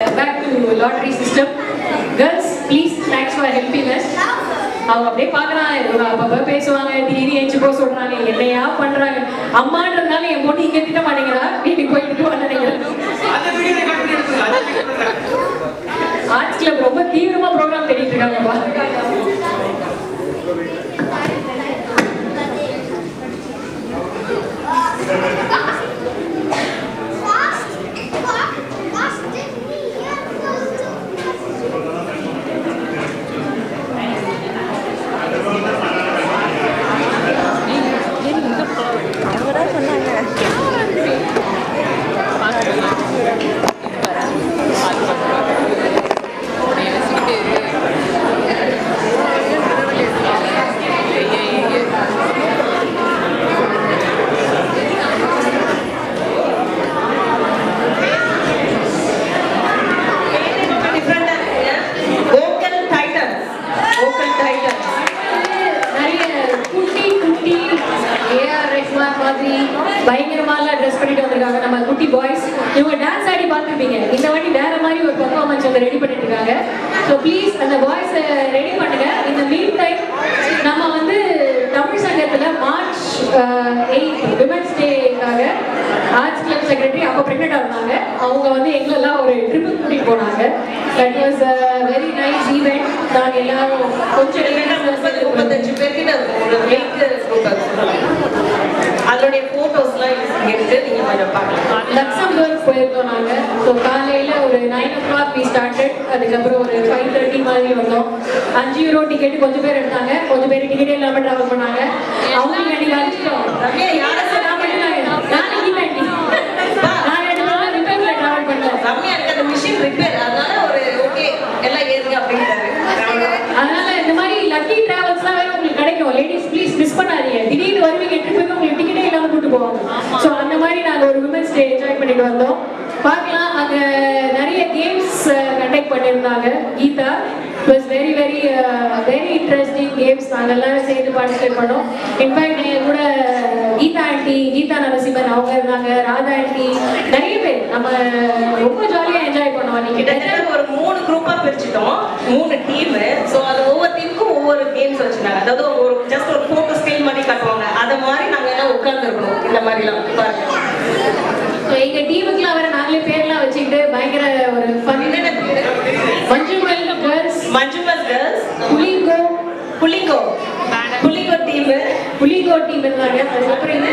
Back to lottery system girls please thanks for helping us அவங்க அப்படியே பார்க்குறான் அப்பப்போ பேசுவாங்க. திடீர்னு ஏஞ்சி போக சொல்கிறாங்க என்னையா பண்ணுறாங்க அம்மான்றதுனால என் பொண்ணு இங்கே திட்ட மாட்டேங்கிறா. வீட்டுக்கு போயிட்டு வந்து நினைக்கிறேன் ஆர்ட்ஸ் கிளப் ரொம்ப தீவிரமா ப்ரோக்ராம் தேடிட்டு இருக்காங்கப்பா Vocal Titans. Vocal Titans. நிறைய குட்டி குட்டி ஏஆர் ரஹ்மான் மாதிரி பயங்கரமாலாம் ட்ரெஸ் பண்ணிட்டு வந்திருக்காங்க. நம்ம குட்டி பாய்ஸ் இவங்க டான்ஸ் ஆடி பார்த்துருப்பீங்க. இந்த வாட்டி வேற மாதிரி ஒரு பர்ஃபார்மன்ஸ் வந்து ரெடி பண்ணிட்டு இருக்காங்க ஸோ ப்ளீஸ் அந்த பாய்ஸை ரெடி பண்ணுங்க. இந்த மீன் டைம் நம்ம வந்து தமிழ் சங்கத்தில் மார்ச் எயிட் விமன்ஸ் டேக்காக ஆர்ட்ஸ் கிளப் செக்ரட்டரி அப்போ ப்ரெக்னெண்டாக இருந்தாங்க அவங்க வந்து எங்களெல்லாம் ஒரு ட்ரிப்பு கூட்டிகிட்டு போனாங்க. That was very nice event நாங்கள் எல்லாரும் கொஞ்சம் முப்பத்தஞ்சு பேர்கிட்ட இருக்கும். ஒரு link போயிருந்தோம் நாங்க. ஸோ காலையில ஒரு nine o'clock we started அதுக்கப்புறம் ஒரு ஃபைவ் தேர்ட்டி மாதிரி வந்தோம். அஞ்சு யூரோ டிக்கெட் கொஞ்சம் பேர் எடுத்தாங்க. கொஞ்சம் பேர் டிக்கெட்டே இல்லாம டிராவல் பண்ணாங்க. அவங்களுக்கு அன்னைக்கு அடிச்சிட்டோம் அதனால இந்த மாதிரி லக்கி டிராவல்ஸ்லாம் வேற உங்களுக்கு கிடைக்கும். லேடிஸ் ப்ளீஸ் மிஸ் பண்ணாதீங்க. திடீர்னு வருவீங்க ட்ரிப்புக்கு உங்களுக்கு டிக்கெட்டே இல்லாம கூட்டு போவாங்க. ஸோ அந்த ஒரு உமன்ஸ் டே என்ஜாய் பண்ணிட்டு வந்தோம். பார்க்கலாம் அங்க நிறைய கேம்ஸ் கண்டக்ட் பண்ணியிருந்தாங்க. Geetha was very very very interesting games நாங்கள் எல்லாரும் சேர்ந்து பார்ட்டிசிபேட் பண்ணோம். இன்ஃபேக்ட் நீங்கள் கூட கீதா ஆண்டி கீதா நரசிம்மன் அவங்க இருந்தாங்க ராதா ஆண்டி நிறைய பேர். நம்ம ரொம்ப ஜாலியாக என்ஜாய் பண்ணோம் அன்னைக்கு. ஒரு மூணு குரூப்பா பிரிச்சுட்டோம். மூணு டீம் சோ அது ஒவ்வொரு டீமுக்கும் ஒவ்வொரு கேம்ஸ் வச்சிருந்தாங்க. அதாவது ஒரு ஜஸ்ட் ஒரு போட்டோ ஸ்கில் பண்ணி காட்டுவாங்க. அத மாதிரி நாங்க எல்லாம் உட்காந்துருக்கணும் இந்த மாதிரிலாம். பாருங்க. ஸோ எங்க டீமுக்குலாம் வர நாங்களே பேர்லாம் வச்சுக்கிட்டு பயங்கர ஒரு fun? Manjummel girls Manjummel girls புலிகோ புலிங்கோ புலிங்கோ டீம் புலிகோ டீம் இருந்தாங்க அதுக்கப்புறம்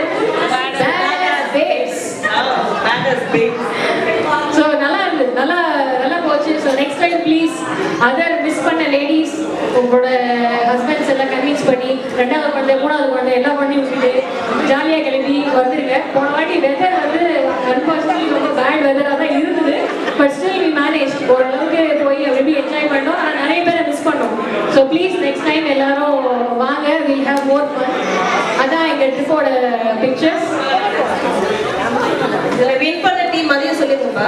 ஸோ நல்லா இருந்தது. நல்லா நல்லா போச்சு. So next time please other miss பண்ண லேடிஸ் உங்களோட ஹஸ்பண்ட்ஸ் எல்லாம் கன்வின்ஸ் பண்ணி ரெண்டாவது குழந்தை மூணாவது குழந்தை எல்லாம் பண்ணி விட்டுட்டு ஜாலியாக கிளம்பி வந்துருங்க. போன வாட்டி வெதர் வந்து அன்பார்ச்சுனேட்லி ரொம்ப பேட் வெதராக தான் இருந்தது. பட் ஸ்டில் வி மேனேஜ் ஓரளவுக்கு போய் எப்படி என்ஜாய் பண்ணோம். ஆனால் நிறைய பேரை மிஸ் பண்ணோம். ஸோ ப்ளீஸ் நெக்ஸ்ட் டைம் எல்லாரும் வாங்க. வில் ஹேவ் மோர் ஃபன் அதான் எங்கள் ட்ரிப்போட பிக்சர்ஸ் இதில் வின் பண்ண டீம் அதையும் சொல்லிருங்கப்பா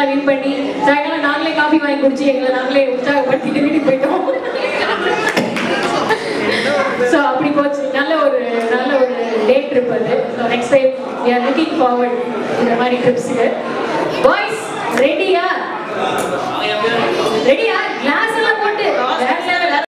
எல்லாம் வின் பண்ணி சாயங்காலம் நாங்களே காஃபி வாங்கி குடிச்சு எங்களை நாங்களே உற்சாகப்படுத்திட்டு வீட்டுக்கு போயிட்டோம். ஸோ அப்படி போச்சு. நல்ல ஒரு நல்ல ஒரு டே ட்ரிப் அது. So next time we are looking forward இந்த மாதிரி ட்ரிப்ஸுக்கு பாய்ஸ் ரெடியா